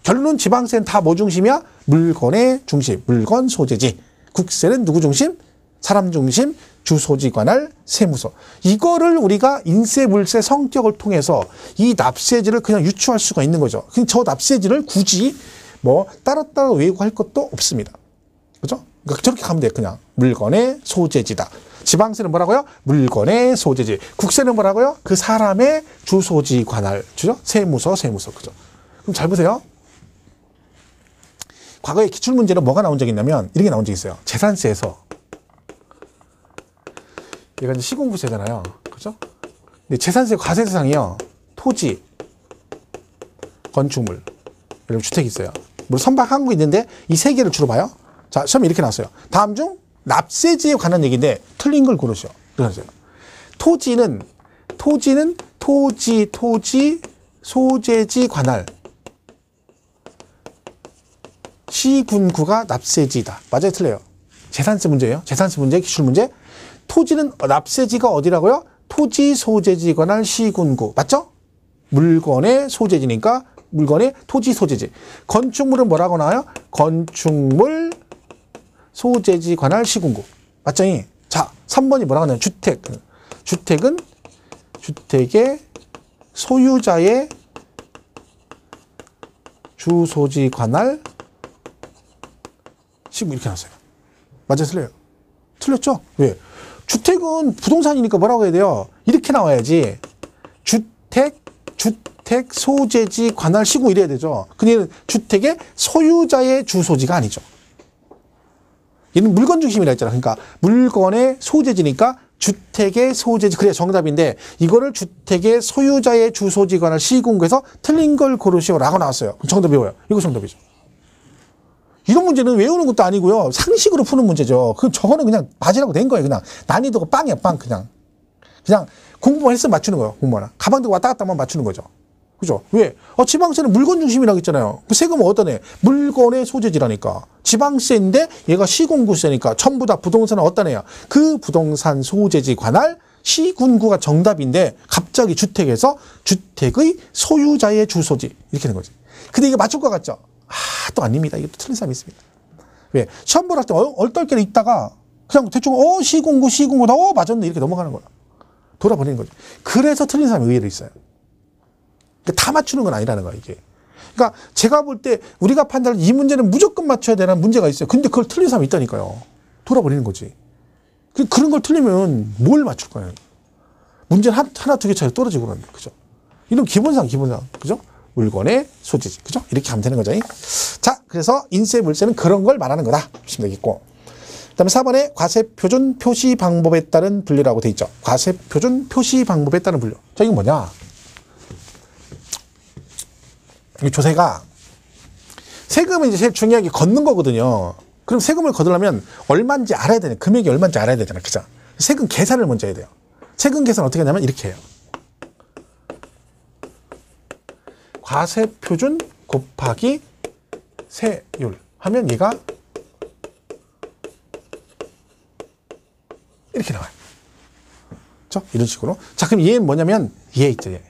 결론은 지방세는 다 뭐 중심이야? 물건의 중심, 물건 소재지. 국세는 누구 중심? 사람 중심, 주소지 관할 세무서. 이거를 우리가 인세, 물세 성격을 통해서 이 납세지를 그냥 유추할 수가 있는 거죠. 저 납세지를 굳이 뭐 따로따로 외우고 할 것도 없습니다. 그죠? 그러니까 저렇게 가면 돼요. 그냥 물건의 소재지다. 지방세는 뭐라고요? 물건의 소재지. 국세는 뭐라고요? 그 사람의 주소지 관할 주죠? 세무서, 세무서. 그죠? 그럼 잘 보세요. 과거에 기출문제로 뭐가 나온 적이 있냐면 이런 게 나온 적이 있어요. 재산세에서 얘가 이제 시공부세잖아요. 그죠? 근데 재산세 과세 대상이요. 토지, 건축물, 그리고 주택이 있어요. 물론 선박한 거 있는데 이 세 개를 주로 봐요. 자, 시험에 이렇게 나왔어요. 다음 중 납세지에 관한 얘기인데 틀린 걸 고르셔. 그러세요. 토지는 토지는 토지 토지 소재지 관할 시군구가 납세지다. 맞아요, 틀려요. 재산세 문제예요. 재산세 문제, 기출 문제. 토지는 납세지가 어디라고요? 토지 소재지 관할 시군구. 맞죠? 물건의 소재지니까 물건의 토지 소재지. 건축물은 뭐라고 나와요? 건축물 소재지 관할 시군구. 맞죠? 자, 3번이 뭐라고 하냐면 주택. 주택은 주택의 소유자의 주소지 관할 시군 이렇게 나왔어요. 맞아요? 틀려요? 틀렸죠? 왜? 주택은 부동산이니까 뭐라고 해야 돼요? 이렇게 나와야지. 주택, 주택 소재지 관할 시군 이래야 되죠. 근데 주택의 소유자의 주소지가 아니죠. 얘는 물건 중심이라 했잖아. 그러니까 물건의 소재지니까 주택의 소재지. 그래 정답인데 이거를 주택의 소유자의 주소지 관할 시군구에서 틀린 걸 고르시오라고 나왔어요. 정답이 뭐예요? 이거 정답이죠. 이런 문제는 외우는 것도 아니고요. 상식으로 푸는 문제죠. 그 저거는 그냥 맞으라고 된 거예요. 그냥 난이도가 빵이야, 빵 그냥. 그냥 공부만 했으면 맞추는 거예요. 공부만. 가방 들고 왔다 갔다 하면 맞추는 거죠. 그죠? 왜? 어, 지방세는 물건 중심이라고 했잖아요. 그 세금은 어떠네? 물건의 소재지라니까. 지방세인데 얘가 시공구세니까 전부 다 부동산은 어떠네요? 그 부동산 소재지 관할 시군구가 정답인데 갑자기 주택에서 주택의 소유자의 주소지 이렇게 되는 거지. 근데 이게 맞출 것 같죠? 아, 또 아닙니다. 또 틀린 사람이 있습니다. 왜? 시험 볼때 얼떨결에 있다가 그냥 대충 어 시군구 시군구다 어 맞았네 이렇게 넘어가는 거야. 돌아버리는 거죠. 그래서 틀린 사람이 의외로 있어요. 그러니까 다 맞추는 건 아니라는 거야 이게. 그러니까 제가 볼 때 우리가 판단을 이 문제는 무조건 맞춰야 되는 문제가 있어요. 근데 그걸 틀린 사람이 있다니까요. 돌아버리는 거지. 그, 그런 걸 틀리면 뭘 맞출 거예요? 문제는 한, 하나, 두 개 차이 떨어지고 그러는 그죠? 이런 기본상, 기본상. 그죠? 물건의 소지지. 그죠? 이렇게 하면 되는 거죠. 자, 그래서 인쇄 물세는 그런 걸 말하는 거다. 보시면 되겠고. 그 다음에 4번에 과세표준 표시 방법에 따른 분류라고 돼 있죠. 과세표준 표시 방법에 따른 분류. 자, 이건 뭐냐? 이 조세가 세금은 이제 제일 중요한 게 걷는 거거든요. 그럼 세금을 거두려면 얼마인지 알아야 되는 금액이 얼마인지 알아야 되잖아. 그죠? 세금 계산을 먼저 해야 돼요. 세금 계산 어떻게 하냐면 이렇게 해요. 과세 표준 곱하기 세율 하면 얘가 이렇게 나와요. 그죠? 이런 식으로. 자, 그럼 얘는 뭐냐면 얘 있죠, 얘.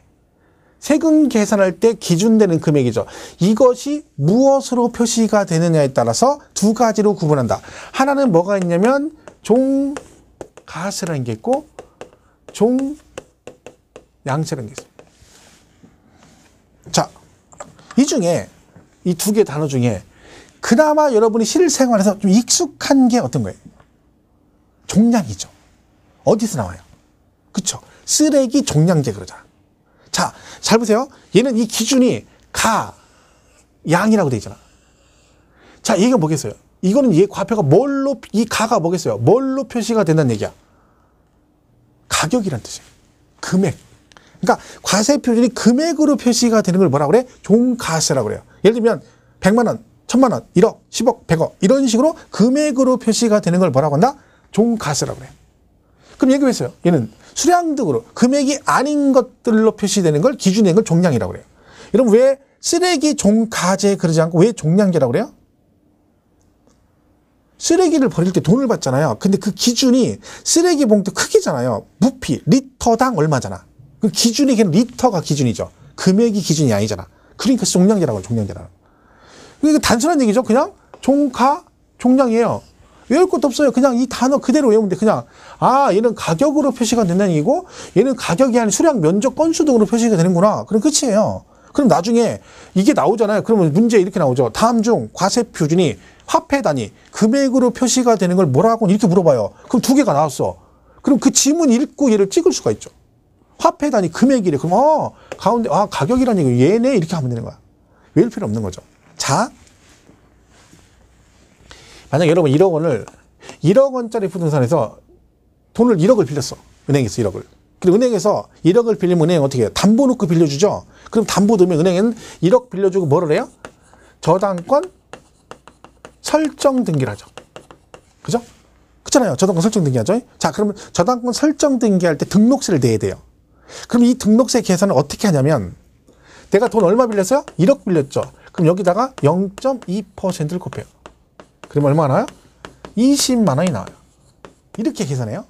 세금 계산할 때 기준되는 금액이죠. 이것이 무엇으로 표시가 되느냐에 따라서 두 가지로 구분한다. 하나는 뭐가 있냐면 종가세라는 게 있고 종양세라는 게 있습니다. 자, 이 중에 이 두 개 단어 중에 그나마 여러분이 실생활에서 좀 익숙한 게 어떤 거예요? 종량이죠. 어디서 나와요? 그쵸? 쓰레기 종량제 그러잖아. 자, 잘 보세요. 얘는 이 기준이 가, 양이라고 돼 있잖아. 자, 얘가 뭐겠어요? 이거는 얘 과표가 뭘로, 이 가가 뭐겠어요? 뭘로 표시가 된다는 얘기야? 가격이란 뜻이에요. 금액. 그러니까 과세 표준이 금액으로 표시가 되는 걸 뭐라 그래? 종가세라고 그래요. 예를 들면 100만 원, 1000만 원, 1억, 10억, 100억 이런 식으로 금액으로 표시가 되는 걸 뭐라고 한다? 종가세라고 그래요. 그럼 얘기 왜 했어요? 얘는 수량 등으로 금액이 아닌 것들로 표시되는 걸 기준인 걸 종량이라고 그래요. 여러분 왜 쓰레기 종가제 그러지 않고 왜 종량제라고 그래요? 쓰레기를 버릴 때 돈을 받잖아요. 근데 그 기준이 쓰레기 봉투 크기잖아요. 부피 리터당 얼마잖아. 그 기준이 그냥 리터가 기준이죠. 금액이 기준이 아니잖아. 그러니까 종량제라고. 종량제라고. 이게 단순한 얘기죠. 그냥 종가 종량이에요. 외울 것도 없어요. 그냥 이 단어 그대로 외우면 돼. 그냥 아 얘는 가격으로 표시가 된다는 얘기고 얘는 가격이 아닌 수량, 면적, 건수 등으로 표시가 되는구나. 그럼 끝이에요. 그럼 나중에 이게 나오잖아요. 그러면 문제 이렇게 나오죠. 다음 중 과세 표준이 화폐 단위, 금액으로 표시가 되는 걸 뭐라고 이렇게 물어봐요. 그럼 두 개가 나왔어. 그럼 그 지문 읽고 얘를 찍을 수가 있죠. 화폐 단위 금액이래. 그럼 어 가운데 아 가격이라는 얘기 얘네 이렇게 하면 되는 거야. 외울 필요 없는 거죠. 자, 만약 여러분 1억 원을 1억 원짜리 부동산에서 돈을 1억을 빌렸어. 은행에서 1억을. 그리고 은행에서 1억을 빌리면 은행 어떻게 해요? 담보 놓고 빌려주죠? 그럼 담보 넣으면 은행은 1억 빌려주고 뭐를 해요? 저당권 설정 등기를 하죠. 그죠? 그렇잖아요. 저당권 설정 등기하죠. 자, 그러면 저당권 설정 등기할 때 등록세를 내야 돼요. 그럼 이 등록세 계산을 어떻게 하냐면 내가 돈 얼마 빌렸어요? 1억 빌렸죠. 그럼 여기다가 0.2%를 곱해요. 그러면 얼마가 나와요? 20만 원이 나와요. 이렇게 계산해요.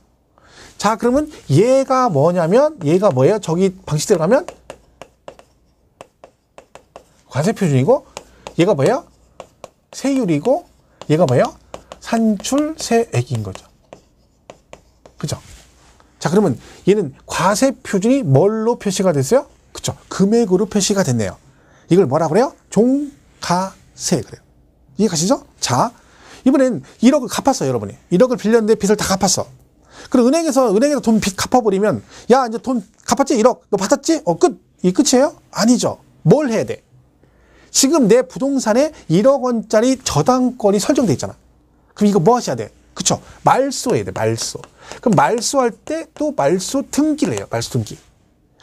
자, 그러면 얘가 뭐냐면 얘가 뭐예요? 저기 방식대로 가면 과세 표준이고 얘가 뭐예요? 세율이고 얘가 뭐예요? 산출세액인 거죠. 그죠? 자, 그러면 얘는 과세 표준이 뭘로 표시가 됐어요? 그죠? 금액으로 표시가 됐네요. 이걸 뭐라 그래요? 종가세 그래요. 이해 가시죠? 자, 이번엔 1억을 갚았어요, 여러분이. 1억을 빌렸는데 빚을 다 갚았어. 그럼 은행에서, 은행에서 돈 빚 갚아버리면, 야, 이제 돈 갚았지? 1억. 너 받았지? 어, 끝. 이 끝이에요? 아니죠. 뭘 해야 돼? 지금 내 부동산에 1억 원짜리 저당권이 설정돼 있잖아. 그럼 이거 뭐 하셔야 돼? 그쵸? 말소해야 돼, 말소. 그럼 말소할 때 또 말소 등기를 해요, 말소 등기.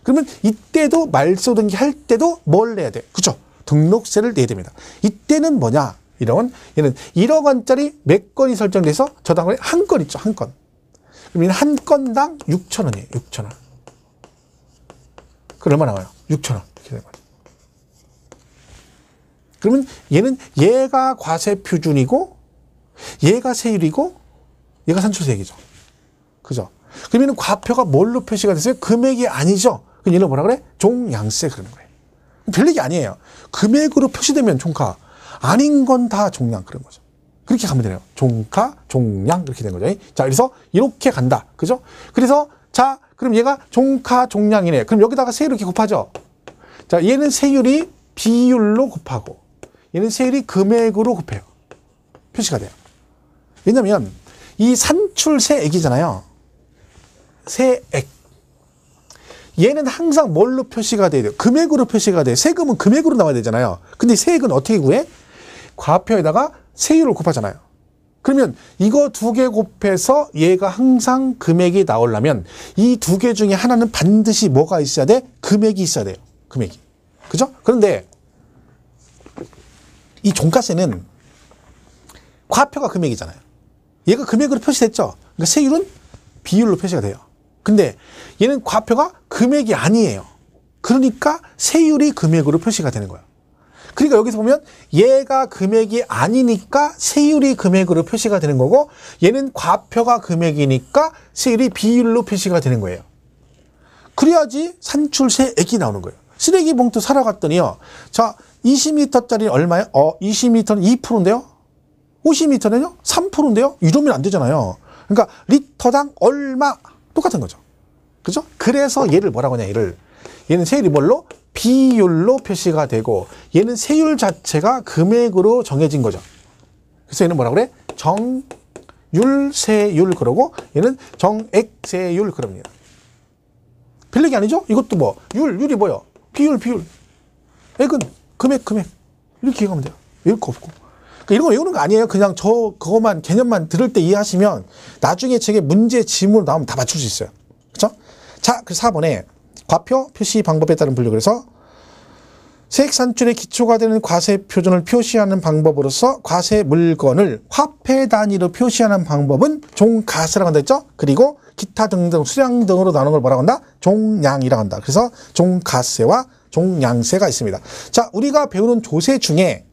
그러면 이때도 말소 등기 할 때도 뭘 내야 돼? 그쵸? 등록세를 내야 됩니다. 이때는 뭐냐? 이런 얘는 1억 원짜리 몇 건이 설정돼서 저당권이 한 건 있죠. 한 건. 그럼 얘는 한 건당 6천 원이에요. 6천 원. 그럼 얼마 나와요? 6천 원. 이렇게 되는 거죠. 그러면 얘는 얘가 과세 표준이고 얘가 세율이고 얘가 산출세액이죠. 그죠? 그러면 과표가 뭘로 표시가 됐어요? 금액이 아니죠. 그럼 얘는 뭐라 그래? 종양세 그러는 거예요. 별 얘기 아니에요. 금액으로 표시되면 종가, 아닌 건 다 종량 그런 거죠. 그렇게 가면 되네요. 종가, 종량 이렇게 된 거죠. 자, 그래서 이렇게 간다. 그죠? 그래서 자, 그럼 얘가 종가, 종량이네. 그럼 여기다가 세율 이렇게 곱하죠. 자, 얘는 세율이 비율로 곱하고 얘는 세율이 금액으로 곱해요. 표시가 돼요. 왜냐면 이 산출세액이잖아요. 세액. 얘는 항상 뭘로 표시가 돼야 돼요? 금액으로 표시가 돼. 세금은 금액으로 나와야 되잖아요. 근데 세액은 어떻게 구해? 과표에다가 세율을 곱하잖아요. 그러면 이거 두 개 곱해서 얘가 항상 금액이 나오려면 이 두 개 중에 하나는 반드시 뭐가 있어야 돼? 금액이 있어야 돼요. 금액이. 그죠? 그런데 이 종가세는 과표가 금액이잖아요. 얘가 금액으로 표시됐죠. 그러니까 세율은 비율로 표시가 돼요. 근데 얘는 과표가 금액이 아니에요. 그러니까 세율이 금액으로 표시가 되는 거예요. 그러니까 여기서 보면 얘가 금액이 아니니까 세율이 금액으로 표시가 되는 거고 얘는 과표가 금액이니까 세율이 비율로 표시가 되는 거예요. 그래야지 산출세액이 나오는 거예요. 쓰레기 봉투 사러 갔더니요. 자, 20m짜리 얼마예요? 어, 20m는 2%인데요? 50m는요? 3%인데요? 이러면 안 되잖아요. 그러니까 리터당 얼마 똑같은 거죠. 그죠? 그래서 얘를 뭐라고 하냐, 얘를. 얘는 세율이 뭘로? 비율로 표시가 되고 얘는 세율 자체가 금액으로 정해진 거죠. 그래서 얘는 뭐라 그래? 정율세율 그러고 얘는 정액세율 그럽니다. 빌리기 아니죠? 이것도 뭐 율, 율이 뭐요? 비율, 비율. 액은 금액, 금액. 이렇게 기억하면 돼요. 거 없고. 그러니까 이런 거 외우는 거 아니에요. 그냥 저 그것만 개념만 들을 때 이해하시면 나중에 책에 문제 지문 나오면 다 맞출 수 있어요. 그렇죠? 자, 그 4번에 과표 표시 방법에 따른 분류 그래서 세액 산출의 기초가 되는 과세 표준을 표시하는 방법으로서 과세 물건을 화폐 단위로 표시하는 방법은 종가세라고 한다 했죠? 그리고 기타 등등 수량 등으로 나누는 걸 뭐라고 한다? 종량이라고 한다. 그래서 종가세와 종량세가 있습니다. 자, 우리가 배우는 조세 중에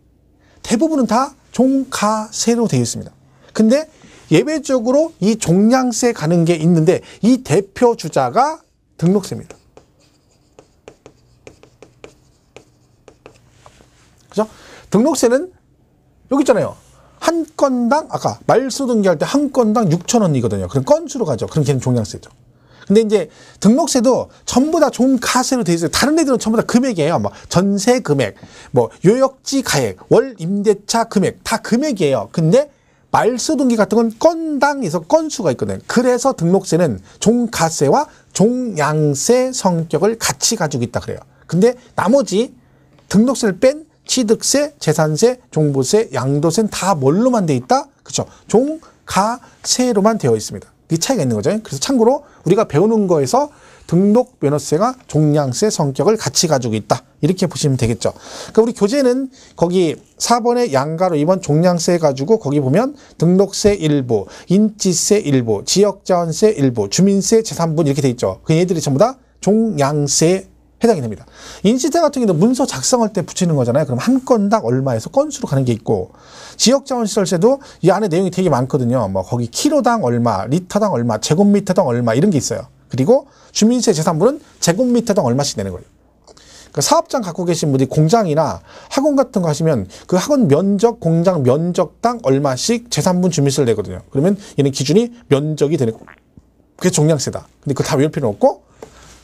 대부분은 다 종가세로 되어 있습니다. 근데 예외적으로 이 종량세 가는 게 있는데 이 대표 주자가 등록세입니다. 그죠? 등록세는 여기 있잖아요. 한 건당 아까 말소 등기할 때 한 건당 6천 원이거든요. 그럼 건수로 가죠. 그럼 걔는 종량세죠. 근데 이제 등록세도 전부 다 종가세로 돼 있어요. 다른 애들은 전부 다 금액이에요. 뭐 전세 금액, 뭐 요역지 가액, 월 임대차 금액 다 금액이에요. 근데 말소 등기 같은 건 건당에서 건수가 있거든요. 그래서 등록세는 종가세와 종량세 성격을 같이 가지고 있다 그래요. 근데 나머지 등록세를 뺀 취득세, 재산세, 종부세, 양도세는 다 뭘로만 돼 있다? 그렇죠. 종가세로만 되어 있습니다. 이 차이가 있는 거죠. 그래서 참고로 우리가 배우는 거에서 등록 면허세가 종량세 성격을 같이 가지고 있다. 이렇게 보시면 되겠죠. 그러니까 우리 교재는 거기 4번의 양가로 2번 종량세 가지고 거기 보면 등록세 일부, 인지세 일부, 지역자원세 일부, 주민세 재산분 이렇게 돼 있죠. 그 얘들이 전부 다 종량세 해당이 됩니다. 인시세 같은 경우는 문서 작성할 때 붙이는 거잖아요. 그럼 한 건당 얼마에서 건수로 가는 게 있고 지역자원시설세도 이 안에 내용이 되게 많거든요. 뭐 거기 키로당 얼마, 리터당 얼마, 제곱미터당 얼마 이런 게 있어요. 그리고 주민세 재산분은 제곱미터당 얼마씩 내는 거예요. 그러니까 사업장 갖고 계신 분이 공장이나 학원 같은 거 하시면 그 학원 면적, 공장 면적당 얼마씩 재산분 주민세를 내거든요. 그러면 얘는 기준이 면적이 되는 거. 그게 종량세다. 근데 그거 다 외울 필요는 없고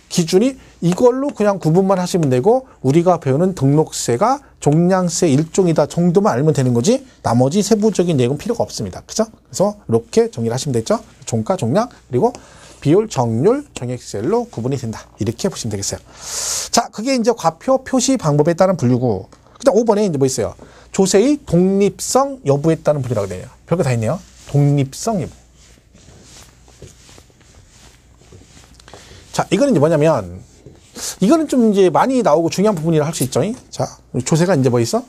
기준이 이걸로 그냥 구분만 하시면 되고 우리가 배우는 등록세가 종량세 일종이다 정도만 알면 되는 거지 나머지 세부적인 내용은 필요가 없습니다. 그죠? 그래서 이렇게 정리를 하시면 되죠. 종가, 종량 그리고 비율, 정률, 정액셀로 구분이 된다. 이렇게 보시면 되겠어요. 자, 그게 이제 과표 표시 방법에 따른 분류고 그다음 5번에 이제 뭐 있어요? 조세의 독립성 여부에 따른 분류라고 되네요. 별거 다 있네요. 독립성 여부. 자, 이거는 이제 뭐냐면, 이거는 좀 이제 많이 나오고 중요한 부분이라 할 수 있죠. 자, 조세가 이제 뭐 있어?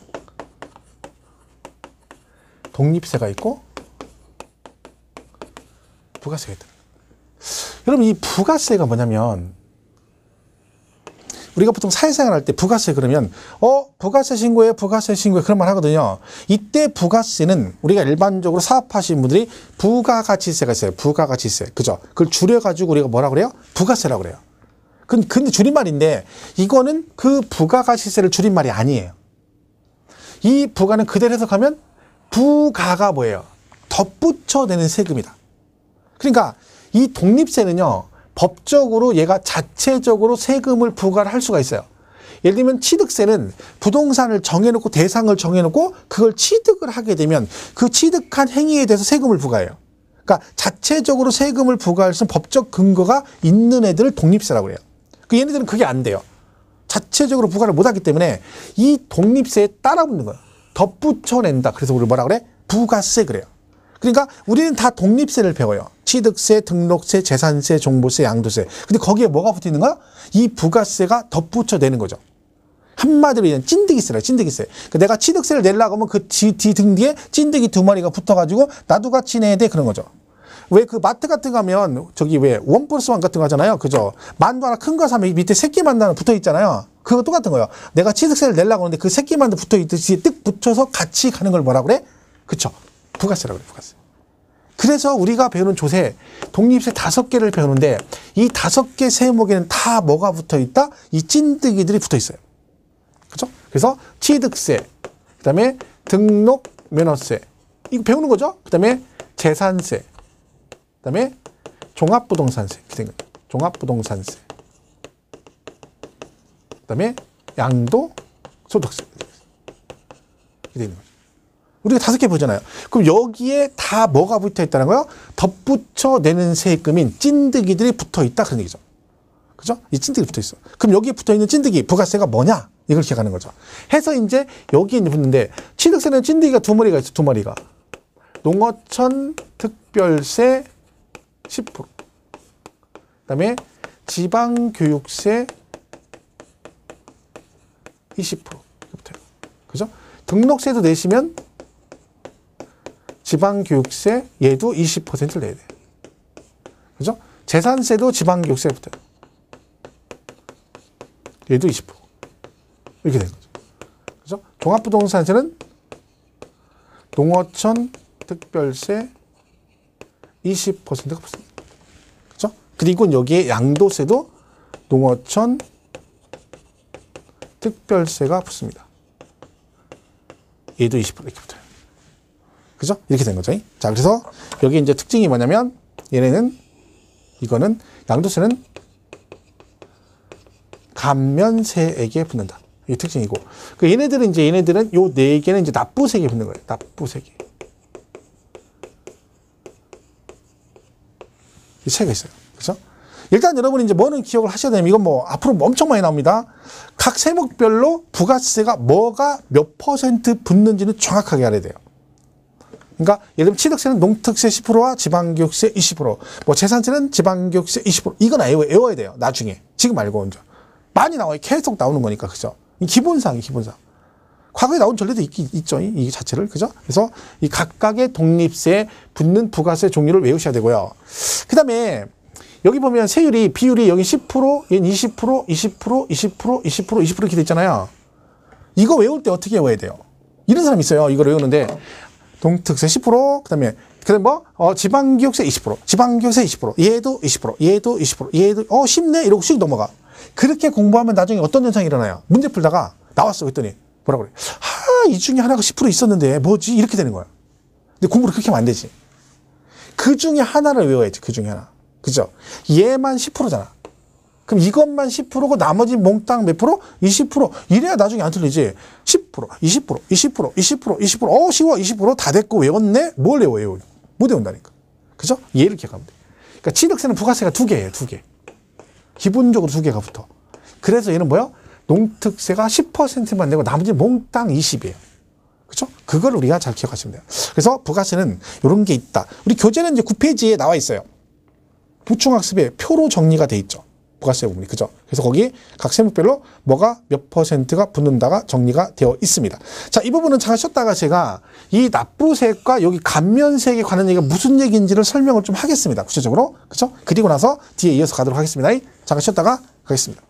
독립세가 있고, 부가세가 있다. 여러분, 이 부가세가 뭐냐면, 우리가 보통 사회생활 할 때 부가세 그러면 어 부가세 신고해 부가세 신고해 그런 말 하거든요. 이때 부가세는 우리가 일반적으로 사업하시는 분들이 부가가치세가 있어요. 부가가치세 그죠? 그걸 줄여가지고 우리가 뭐라 그래요? 부가세라고 그래요. 근데 줄임말인데 이거는 그 부가가치세를 줄임말이 아니에요. 이 부가는 그대로 해석하면 부가가 뭐예요? 덧붙여 내는 세금이다. 그러니까 이 독립세는요. 법적으로 얘가 자체적으로 세금을 부과를 할 수가 있어요. 예를 들면 취득세는 부동산을 정해놓고 대상을 정해놓고 그걸 취득을 하게 되면 그 취득한 행위에 대해서 세금을 부과해요. 그러니까 자체적으로 세금을 부과할 수 있는 법적 근거가 있는 애들을 독립세라고 해요. 그 얘네들은 그게 안 돼요. 자체적으로 부과를 못하기 때문에 이 독립세에 따라 붙는 거예요. 덧붙여낸다. 그래서 우리 뭐라 그래? 부가세 그래요. 그러니까 우리는 다 독립세를 배워요. 취득세, 등록세, 재산세, 종부세, 양도세. 근데 거기에 뭐가 붙어 있는 거야? 이 부가세가 덧붙여 내는 거죠. 한마디로 얘는 찐득이세라, 찐득이세. 그러니까 내가 취득세를 내려고 하면 그 뒤등 뒤에 찐득이 두 마리가 붙어가지고 나도 같이 내야 돼. 그런 거죠. 왜 그 마트 같은 거 하면 저기 왜 원 플러스 원 같은 거 하잖아요. 그죠? 만두 하나 큰 거 사면 밑에 새끼 만두 하나 붙어 있잖아요. 그거 똑같은 거예요. 내가 취득세를 내려고 하는데 그 새끼 만두 붙어 있듯이 뜩 붙여서 같이 가는 걸 뭐라 그래? 그쵸? 부가세라고 그래, 부가세. 그래서 우리가 배우는 조세, 독립세 다섯 개를 배우는데 이 다섯 개 세목에는 다 뭐가 붙어 있다? 이 찐득이들이 붙어 있어요. 그죠? 그래서 취득세, 그 다음에 등록 면허세, 이거 배우는 거죠? 그 다음에 재산세, 그 다음에 종합부동산세, 종합부동산세, 그 다음에 양도 소득세. 이렇게 되는 거죠. 우리가 다섯 개 보잖아요. 그럼 여기에 다 뭐가 붙어 있다는 거요? 덧붙여 내는 세금인 찐득이들이 붙어 있다 그런 얘기죠. 그죠? 이 찐득이 붙어 있어. 그럼 여기에 붙어 있는 찐득이 부가세가 뭐냐? 이걸 기억하는 거죠. 해서 이제 여기에 붙는데 취득세는 찐득이가 두 마리가 있어. 두 마리가. 농어촌 특별세 10%. 그다음에 지방 교육세 20% 붙어요. 그죠? 등록세도 내시면 지방교육세 얘도 20%를 내야 돼. 그죠? 재산세도 지방교육세부터. 얘도 20%. 이렇게 되는 거죠. 그죠? 종합부동산세는 농어촌 특별세 20%가 붙습니다. 그죠? 그리고 여기에 양도세도 농어촌 특별세가 붙습니다. 얘도 20% 이렇게 붙어요. 그죠? 이렇게 된 거죠. 자, 그래서 여기 이제 특징이 뭐냐면 얘네는 이거는 양도세는 감면세에게 붙는다. 이 특징이고. 그 얘네들은 이제 얘네들은 요 네 개는 이제 납부세에 붙는 거예요. 납부세에. 이 차이가 있어요. 그죠? 일단 여러분 이제 뭐는 기억을 하셔야 되면 이건 뭐 앞으로 엄청 많이 나옵니다. 각 세목별로 부가세가 뭐가 몇 퍼센트 붙는지는 정확하게 알아야 돼요. 그러니까 예를 들면 취득세는 농특세 10%와 지방교육세 20%, 뭐 재산세는 지방교육세 20%. 이건 외워, 외워야 돼요. 나중에. 지금 말고 먼저. 많이 나와요. 계속 나오는 거니까. 그죠? 기본상이 기본상. 과거에 나온 전례도 있, 있죠. 이, 이 자체를. 그죠? 그래서 이 각각의 독립세에 붙는 부가세 종류를 외우셔야 되고요. 그 다음에 여기 보면 세율이 비율이 여기 10%, 얘는 20%, 20%, 20%, 20%, 20% 이렇게 돼 있잖아요. 이거 외울 때 어떻게 외워야 돼요? 이런 사람 있어요. 이걸 외우는데 동특세 10%, 그 다음에, 그 다음에 뭐, 어, 지방교육세 20%, 지방교육세 20%, 얘도 20%, 얘도 20%, 얘도, 어, 쉽네? 이러고 씩 넘어가. 그렇게 공부하면 나중에 어떤 현상이 일어나요? 문제 풀다가 나왔어. 그랬더니 뭐라 그래? 하, 이 중에 하나가 10% 있었는데 뭐지? 이렇게 되는 거야. 근데 공부를 그렇게 하면 안 되지. 그 중에 하나를 외워야지. 그 중에 하나. 그죠? 얘만 10%잖아. 그럼 이것만 10%고 나머지 몽땅 몇 프로? 20%. 이래야 나중에 안 틀리지. 10%, 20%, 20%, 20%, 20%. 어, 쉬워. 20%다 됐고 외웠네? 뭘 외워요? 못 외운다니까. 그죠? 얘를 기억하면 돼. 그러니까 취득세는 부가세가 두 개예요. 두 개. 기본적으로 두 개가 붙어. 그래서 얘는 뭐야? 농특세가 10%만 내고 나머지 몽땅 20이에요. 그죠? 그걸 우리가 잘 기억하시면 돼요. 그래서 부가세는 이런 게 있다. 우리 교재는 이제 9페이지에 나와 있어요. 부충학습에 표로 정리가 돼 있죠. 부가세 부분이 그죠? 그래서 거기 각 세목별로 뭐가 몇 퍼센트가 붙는다가 정리가 되어 있습니다. 자, 이 부분은 잠깐 쉬었다가 제가 이 납부세액과 여기 감면세액에 관한 얘기가 무슨 얘기인지를 설명을 좀 하겠습니다. 구체적으로. 그죠? 그리고 나서 뒤에 이어서 가도록 하겠습니다. 잠깐 쉬었다가 가겠습니다.